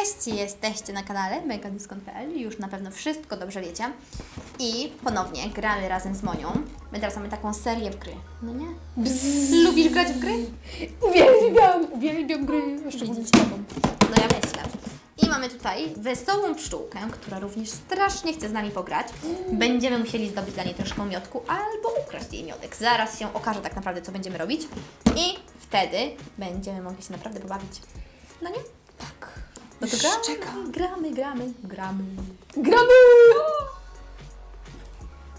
Cześć, jesteście na kanale megadyskont.pl, już na pewno wszystko dobrze wiecie. I ponownie gramy razem z Monią. My teraz mamy taką serię w gry, no nie? Lubisz grać w gry? Uwielbiam, uwielbiam gry, szczególnie z tobą. No ja myślę. I mamy tutaj wesołą pszczółkę, która również strasznie chce z nami pograć. Będziemy musieli zdobyć dla niej troszkę miodku albo ukraść jej miodek. Zaraz się okaże tak naprawdę, co będziemy robić. I wtedy będziemy mogli się naprawdę pobawić. No nie? No to gramy, czekam. gramy, gramy, gramy. Gramy!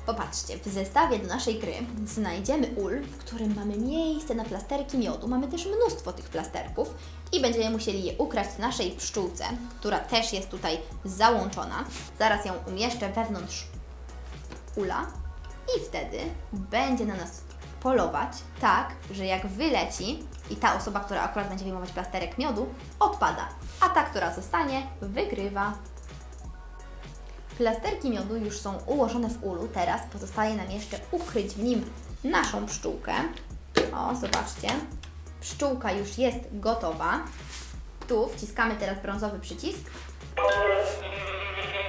Popatrzcie, w zestawie do naszej gry znajdziemy ul, w którym mamy miejsce na plasterki miodu. Mamy też mnóstwo tych plasterków i będziemy musieli je ukraść naszej pszczółce, która też jest tutaj załączona. Zaraz ją umieszczę wewnątrz ula i wtedy będzie na nas polować tak, że jak wyleci i ta osoba, która akurat będzie wyjmować plasterek miodu, odpada, a ta, która zostanie, wygrywa. Plasterki miodu już są ułożone w ulu, teraz pozostaje nam jeszcze ukryć w nim naszą pszczółkę. O, zobaczcie, pszczółka już jest gotowa. Tu wciskamy teraz brązowy przycisk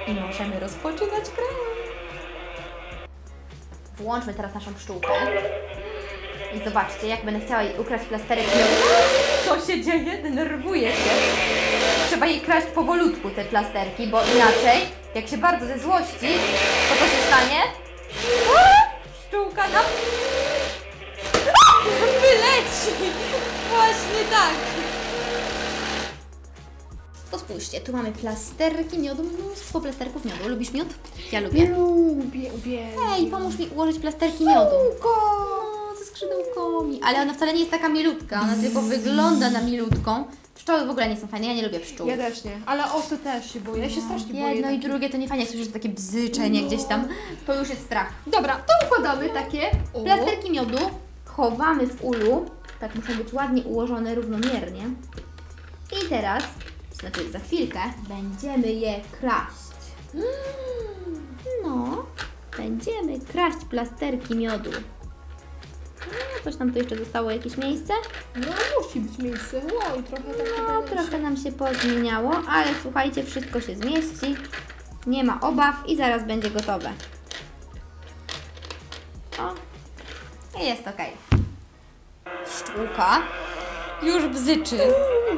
i możemy rozpoczynać grę. Włączmy teraz naszą pszczółkę. I zobaczcie, jak będę chciała jej ukraść plasterek. Co się dzieje? Denerwuję się. Trzeba jej kraść powolutku te plasterki, bo inaczej, jak się bardzo ze złości, to co się stanie? Pszczółka nam wyleci! Właśnie tak! To spójrzcie, tu mamy plasterki miodu, mnóstwo plasterków miodu. Lubisz miód? Ja lubię. Lubię, uwielbiam. Hej, pomóż mi ułożyć plasterki miodu. Kółko! O, ze skrzydełkami. Ale ona wcale nie jest taka milutka, ona tylko wygląda na milutką. Pszczoły w ogóle nie są fajne, ja nie lubię pszczół. Ja też nie, ale osy też się boję, ja się strasznie boję. Jedno i drugie to nie fajnie, jak słyszysz takie bzyczenie gdzieś tam, to już jest strach. Dobra, to układamy takie. O. Plasterki miodu chowamy w ulu, tak muszą być ładnie ułożone równomiernie. I teraz, znaczy za chwilkę, będziemy je kraść. No, będziemy kraść plasterki miodu. No, coś tam tu jeszcze zostało, jakieś miejsce? No musi być miejsce. Oj, trochę tak No, trochę nam się pozmieniało, ale słuchajcie, wszystko się zmieści. Nie ma obaw i zaraz będzie gotowe. O, i jest ok. Pszczółka już bzyczy.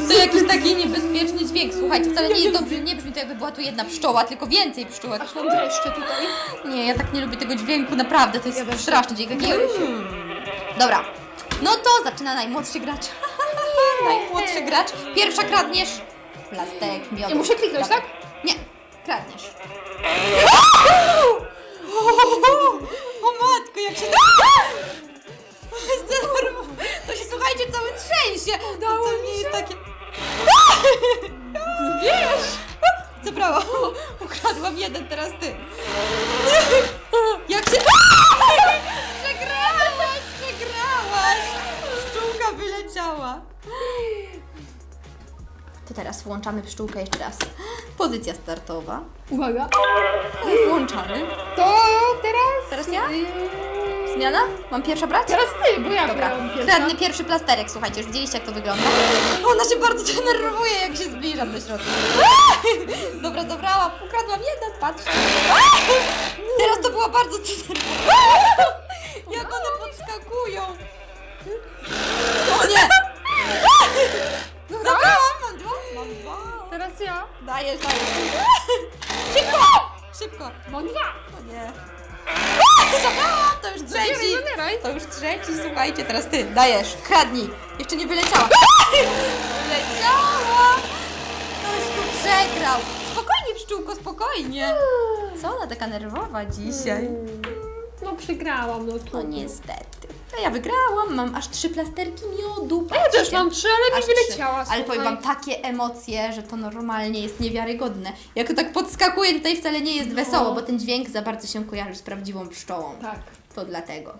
To jakiś taki niebezpieczny dźwięk. Słuchajcie, wcale nie jest dobrze, nie brzmi to jakby była tu jedna pszczoła, tylko więcej pszczółek. Aż mam dreszcze tutaj. Nie, ja tak nie lubię tego dźwięku, naprawdę, to jest Ja straszny dźwięk. Taki... Dobra, no to zaczyna najmłodszy gracz. najmłodszy gracz. Pierwsza kradniesz plasterek miodu. Nie muszę kliknąć, tak? Nie, kradniesz. jest takie... Wiesz? Zabrałam. Ukradłam jeden, teraz ty. Jak się... Przegrałaś, przegrałaś. Pszczółka wyleciała. To teraz włączamy pszczółkę jeszcze raz. Pozycja startowa. Uwaga. Włączamy. To teraz... Teraz ja? Zmiana? Mam pierwsza brać? Teraz ty, bo ja Dobra, pierwsza. kradnę pierwszy plasterek, słuchajcie, już widzieliście jak to wygląda. Ona się bardzo denerwuje, jak się zbliżam do środka. Dobra, zabrałam, ukradłam jeden, patrz. Teraz to była bardzo denerwujące. Jak one podskakują. O nie! Zabrałam, mam dwa, mam dwa. Teraz ja. Dajesz, dajesz. Szybko! Szybko. Mam dwa. O nie. To już trzeci. To już trzeci, słuchajcie, teraz ty. Dajesz, kradnij. Jeszcze nie wyleciała. Wyleciała! Ktoś tu przegrał. Spokojnie, pszczółko, spokojnie. Co ona taka nerwowa dzisiaj? No przegrałam, no No to. niestety. No ja wygrałam, mam aż trzy plasterki miodu. Ja też patrzcie. mam trzy, ale Aż mi wyleciała. Ale powiem Wam takie emocje, że to normalnie jest niewiarygodne. Jak to tak podskakuje, tutaj wcale nie jest wesoło, bo ten dźwięk za bardzo się kojarzy z prawdziwą pszczołą. Tak. To dlatego.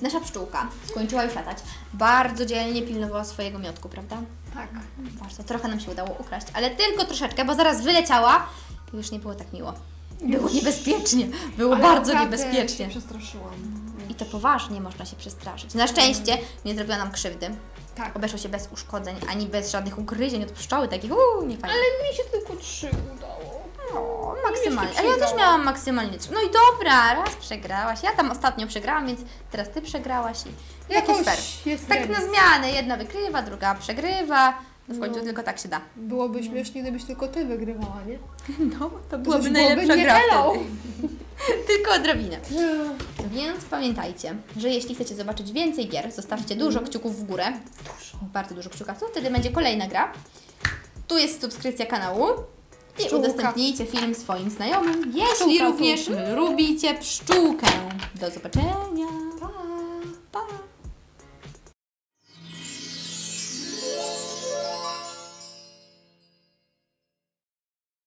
Nasza pszczółka skończyła już latać. Bardzo dzielnie pilnowała swojego miodku, prawda? Tak. Bardzo. Trochę nam się udało ukraść, ale tylko troszeczkę, bo zaraz wyleciała i już nie było tak miło. Było niebezpiecznie. Było Ale bardzo niebezpiecznie. się przestraszyłam. I to poważnie można się przestraszyć. Na szczęście nie zrobiła nam krzywdy. Tak. Obeszło się bez uszkodzeń, ani bez żadnych ugryzień od pszczoły, takich uuu, nie fajnie. Ale mi się tylko trzy udało. No, maksymalnie. Ale ja też miałam maksymalnie trzy. No i dobra, raz przegrałaś. Ja tam ostatnio przegrałam, więc teraz ty przegrałaś i jak jest fair. jest Tak na zmianę. Jedna wygrywa, druga przegrywa. No w końcu No. tylko tak się da. Byłoby śmiesznie, gdybyś tylko ty wygrywała, nie? No, to byłoby najlepsza nie gra. Tylko odrobinę. Więc pamiętajcie, że jeśli chcecie zobaczyć więcej gier, zostawcie dużo kciuków w górę. Bardzo dużo kciuków, wtedy będzie kolejna gra. Tu jest subskrypcja kanału. I Pszczółka. udostępnijcie film swoim znajomym, jeśli Pszczółka, również lubicie pszczółkę. Do zobaczenia!